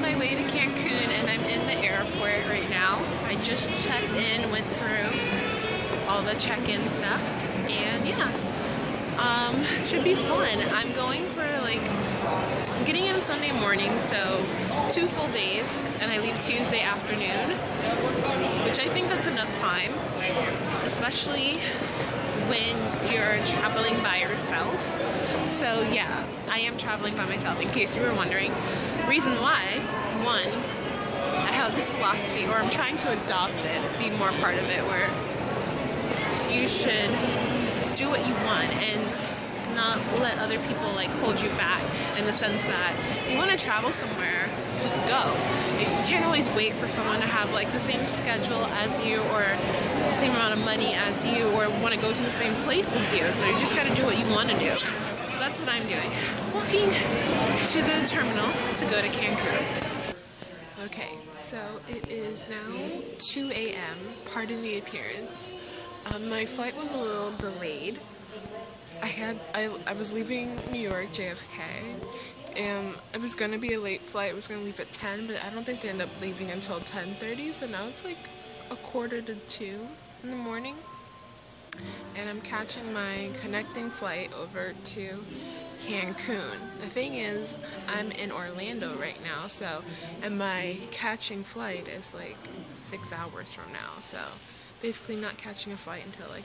my way to Cancun and I'm in the airport right now. I just checked in, went through all the check-in stuff, and yeah, um, should be fun. I'm going for like, I'm getting in Sunday morning, so two full days, and I leave Tuesday afternoon, which I think that's enough time, especially when you're traveling by yourself. So yeah, I am traveling by myself in case you were wondering. Reason why, one, I have this philosophy, or I'm trying to adopt it, be more part of it, where you should do what you want and not let other people like hold you back in the sense that if you want to travel somewhere, just go. You can't always wait for someone to have like the same schedule as you or the same amount of money as you or want to go to the same place as you. So you just got to do what you want to do. That's what I'm doing. Walking to the terminal to go to Cancun. Okay, so it is now 2 a.m. Pardon the appearance. Um, my flight was a little delayed. I had I, I was leaving New York JFK and it was gonna be a late flight. It was gonna leave at 10, but I don't think they end up leaving until 10:30. So now it's like a quarter to two in the morning, and I'm catching my connecting flight over to Cancun. The thing is, I'm in Orlando right now, so and my catching flight is like six hours from now. So basically, not catching a flight until like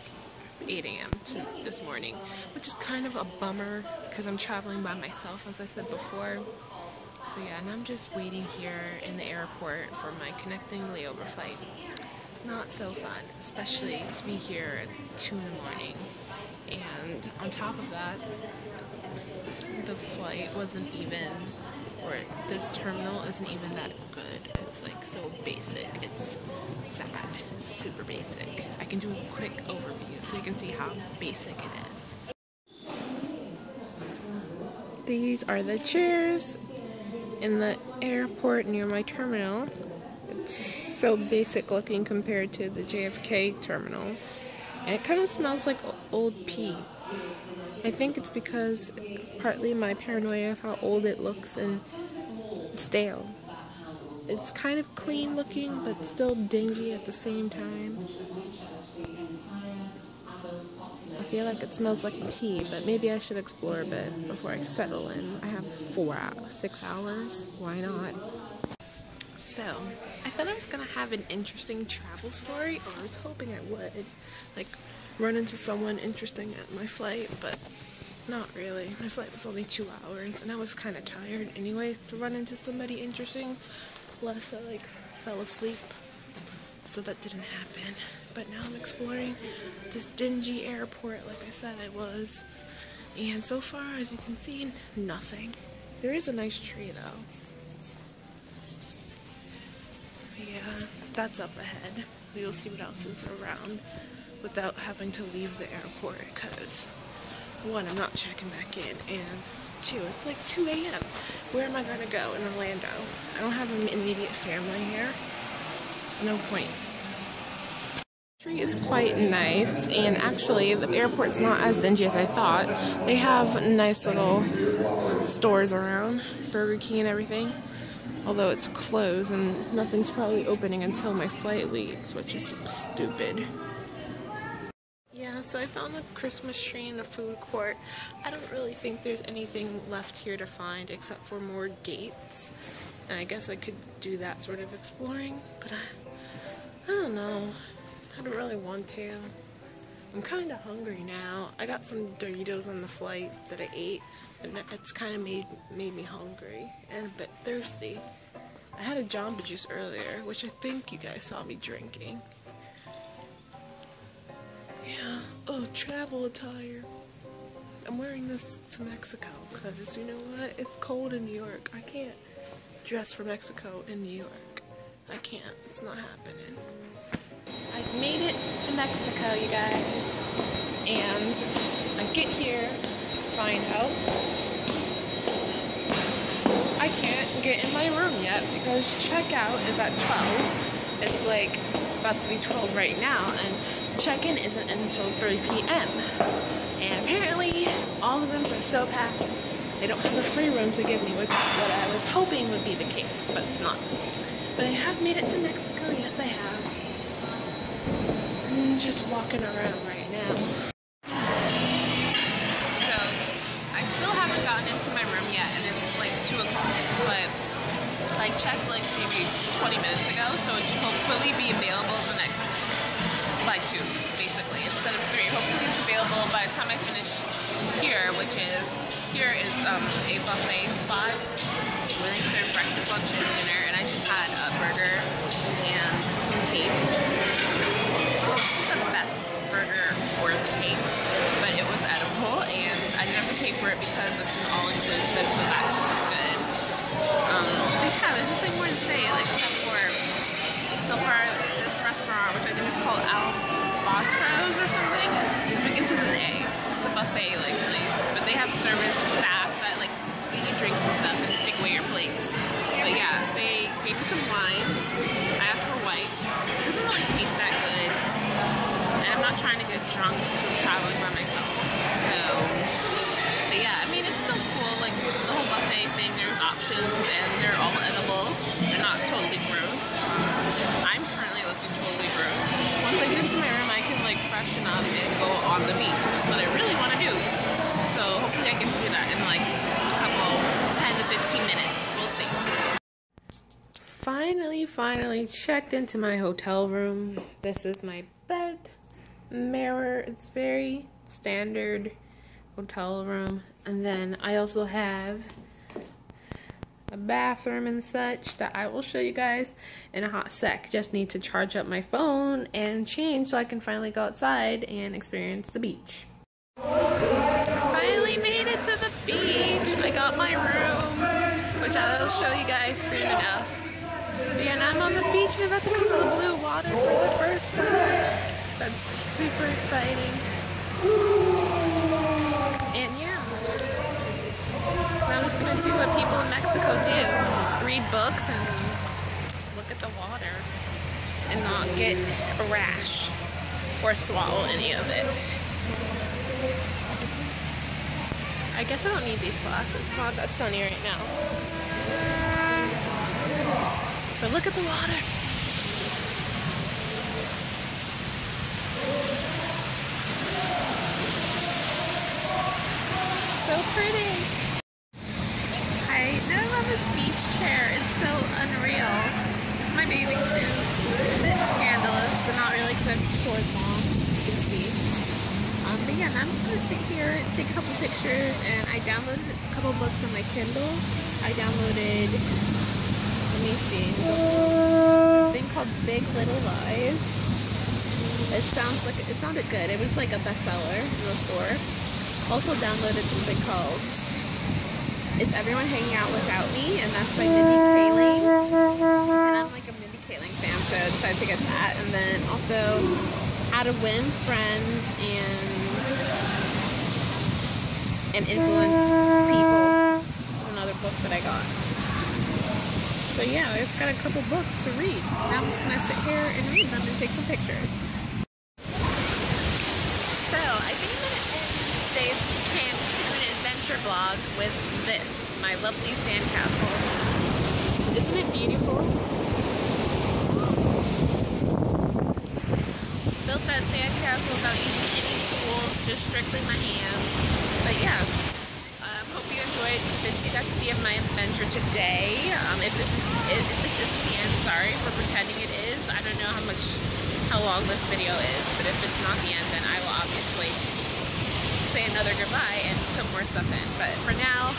8 a.m. to this morning, which is kind of a bummer because I'm traveling by myself, as I said before. So yeah, and I'm just waiting here in the airport for my connecting layover flight. Not so fun, especially to be here at 2 in the morning. And on top of that, the flight wasn't even, or this terminal isn't even that good. It's like so basic. It's sad. It's super basic. I can do a quick overview so you can see how basic it is. These are the chairs in the airport near my terminal. It's so basic looking compared to the JFK terminal. And it kind of smells like old pee. I think it's because partly my paranoia of how old it looks and stale. It's kind of clean looking, but still dingy at the same time. I feel like it smells like pee, but maybe I should explore a bit before I settle in. I have four hours, six hours. Why not? So, I thought I was gonna have an interesting travel story, or I was hoping I would. Like, run into someone interesting at my flight, but not really. My flight was only two hours, and I was kind of tired anyways to run into somebody interesting. Plus, I like fell asleep, so that didn't happen. But now I'm exploring this dingy airport, like I said I was. And so far, as you can see, nothing. There is a nice tree though. Yeah, that's up ahead. We'll see what else is around without having to leave the airport because one, I'm not checking back in, and two, it's like 2 a.m. Where am I gonna go in Orlando? I don't have an immediate family here. It's no point. The tree is quite nice, and actually, the airport's not as dingy as I thought. They have nice little stores around, Burger King and everything. Although it's closed and nothing's probably opening until my flight leaves, which is stupid. Yeah, so I found the Christmas tree in the food court. I don't really think there's anything left here to find except for more gates. And I guess I could do that sort of exploring, but I, I don't know. I don't really want to. I'm kind of hungry now. I got some Doritos on the flight that I ate, and it's kind of made made me hungry and a bit thirsty. I had a Jamba Juice earlier, which I think you guys saw me drinking. Yeah. Oh, travel attire. I'm wearing this to Mexico because you know what? It's cold in New York. I can't dress for Mexico in New York. I can't. It's not happening. I've made it to Mexico, you guys. And I get here, find out I can't get in my room yet because checkout is at 12. It's like about to be 12 right now, and check-in isn't until 3 p.m. And apparently, all the rooms are so packed they don't have a free room to give me, which what I was hoping would be the case, but it's not. But I have made it to Mexico. Yes, I have. I'm just walking around right now. I checked like maybe 20 minutes ago, so it should hopefully be available the next, by 2, basically, instead of 3. Hopefully it's available by the time I finish here, which is, here is um, a buffet spot where they serve breakfast, lunch, and dinner, and I just had a burger Finally, finally checked into my hotel room. This is my bed, mirror. It's very standard hotel room. And then I also have a bathroom and such that I will show you guys in a hot sec. Just need to charge up my phone and change so I can finally go outside and experience the beach. Finally made it to the beach. I got my room, which I'll show you guys soon enough. And about to go to the blue water for the first time. That's super exciting. And yeah, I'm just gonna do what people in Mexico do. Read books and look at the water and not get a rash or swallow any of it. I guess I don't need these glasses. It's not that sunny right now. But look at the water. So pretty. I I love this beach chair. It's so unreal. It's my bathing suit. A bit scandalous, but not really because I have shorts on, you can see. Um, but yeah, I'm just going to sit here, take a couple pictures, and I downloaded a couple books on my Kindle. I downloaded let me see. A thing called Big Little Lies. It sounds like it sounded good. It was like a bestseller in the store. Also downloaded something called Is Everyone Hanging Out Without Me? And that's by Mindy Kaling. And I'm like a Mindy Kaling fan, so I decided to get that. And then also How to Win Friends and and Influence People. Another book that I got. So yeah, I just got a couple books to read. Now I'm just gonna sit here and read them and take some pictures. So I think I'm gonna end today's camp an adventure vlog with this, my lovely sandcastle. Isn't it beautiful? Built that sandcastle without using any tools, just strictly my hands. But yeah, hope you enjoyed the bits you got to see of my adventure today. Um, if this is if this isn't the end, sorry for pretending it is. I don't know how much how long this video is, but if it's not the end, then I will obviously another goodbye and put more stuff in. But for now,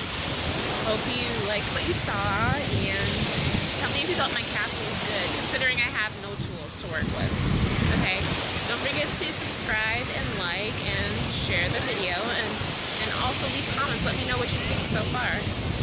hope you like what you saw and tell me if you thought my castle was good, considering I have no tools to work with. Okay, don't forget to subscribe and like and share the video and and also leave comments. Let me know what you think so far.